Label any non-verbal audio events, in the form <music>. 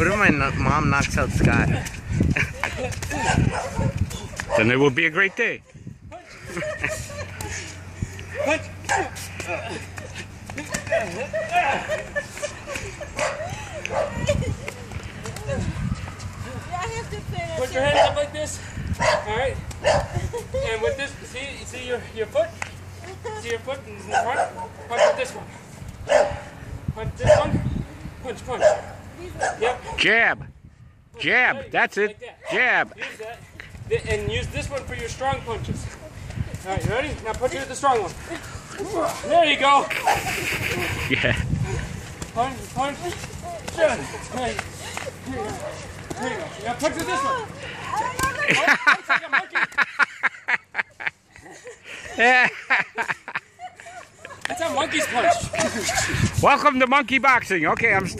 What if my mom knocks out Scott? <laughs> then it will be a great day. <laughs> Punch. I have to finish. Put your hands up like this. All right. And with this, see, see your your foot. See your foot in the front. Punch with this one. Punch this one. Punch, punch. Yep. Jab. Jab. That's it. Like that. Jab. Use that. And use this one for your strong punches. All right, you ready? Now punch it with the strong one. There you go. Yeah. Punch, punch. Good. Right. Here you go. Here you go. Now punch with this one. <laughs> Oh, punch like a monkey. <laughs> That's how monkeys punch. Welcome to monkey boxing. Okay, I'm stopping.